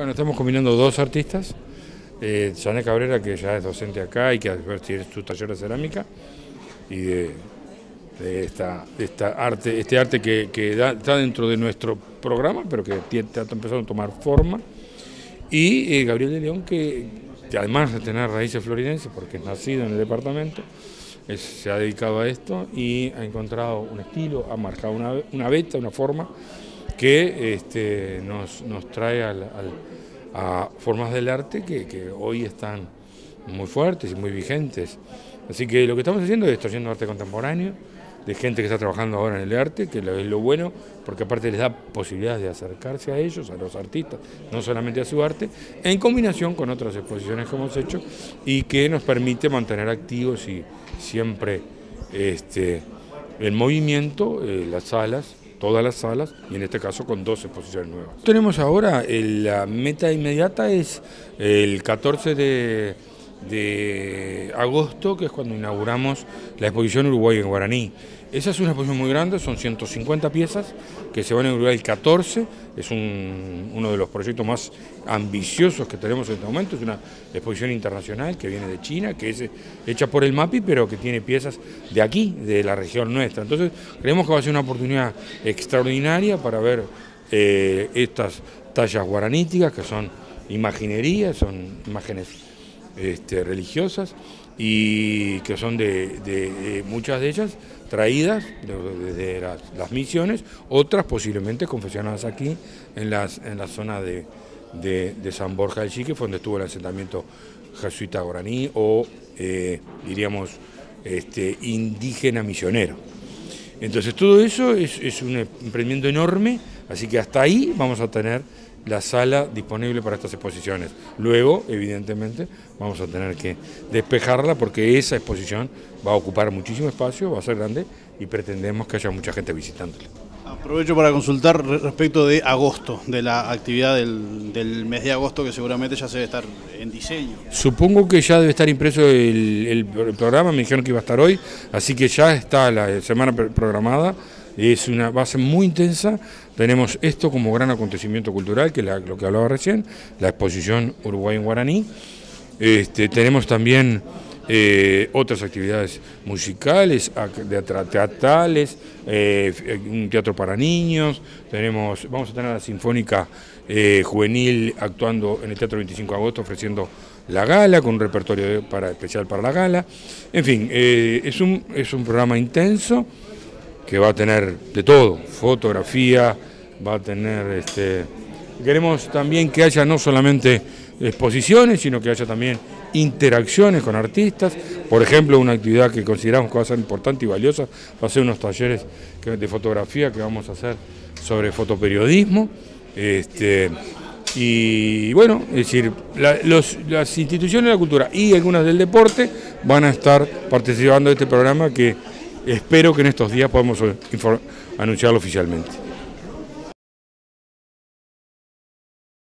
Bueno, estamos combinando dos artistas, eh, Jané Cabrera, que ya es docente acá y que tiene su taller de cerámica, y de, esta, arte, este arte que, está dentro de nuestro programa, pero que está empezando a tomar forma, y eh, Gabriel de León, que, además de tener raíces florinenses, porque es nacido en el departamento, se ha dedicado a esto y ha encontrado un estilo, ha marcado una, una beta, una forma que este, nos, trae a formas del arte que, hoy están muy fuertes y muy vigentes. Así que lo que estamos haciendo es haciendo arte contemporáneo, de gente que está trabajando ahora en el arte, que es lo bueno, porque aparte les da posibilidades de acercarse a ellos, a los artistas, no solamente a su arte, en combinación con otras exposiciones que hemos hecho y que nos permite mantener activos y siempre este, en movimiento eh, las salas todas las salas y en este caso con dos exposiciones nuevas. Tenemos ahora, la meta inmediata es el 14 de, de agosto, que es cuando inauguramos la exposición Uruguay en Guaraní. Esa es una exposición muy grande, son 150 piezas que se van a inaugurar el 14, es uno de los proyectos más ambiciosos que tenemos en este momento, es una exposición internacional que viene de China, que es hecha por el MAPI, pero que tiene piezas de aquí, de la región nuestra. Entonces creemos que va a ser una oportunidad extraordinaria para ver eh, estas tallas guaraníticas, que son imaginería, son imágenes este, religiosas y que son de, muchas de ellas traídas desde las, misiones, otras posiblemente confesionadas aquí en, las, en la zona de, San Borja del Chique, donde estuvo el asentamiento jesuita guaraní o eh, diríamos este, indígena misionero. Entonces todo eso es, es un emprendimiento enorme, así que hasta ahí vamos a tener la sala disponible para estas exposiciones. Luego, evidentemente, vamos a tener que despejarla porque esa exposición va a ocupar muchísimo espacio, va a ser grande y pretendemos que haya mucha gente visitándola. Aprovecho para consultar respecto de agosto, de la actividad del, mes de agosto que seguramente ya se debe estar en diseño. Supongo que ya debe estar impreso el, el programa, me dijeron que iba a estar hoy, así que ya está la semana programada es una base muy intensa. Tenemos esto como gran acontecimiento cultural, que es lo que hablaba recién, la exposición Uruguay en Guaraní. Este, tenemos también eh, otras actividades musicales, teatrales, eh, un teatro para niños, tenemos, vamos a tener la Sinfónica eh, Juvenil actuando en el Teatro 25 de Agosto ofreciendo la gala, con un repertorio para, especial para la gala. En fin, es, un, es un programa intenso que va a tener de todo, fotografía, va a tener, este, queremos también que haya no solamente exposiciones, sino que haya también interacciones con artistas, por ejemplo, una actividad que consideramos que va a ser importante y valiosa, va a ser unos talleres de fotografía que vamos a hacer sobre fotoperiodismo, este, y bueno, es decir, las instituciones de la cultura y algunas del deporte van a estar participando de este programa que Espero que en estos días podamos anunciarlo oficialmente.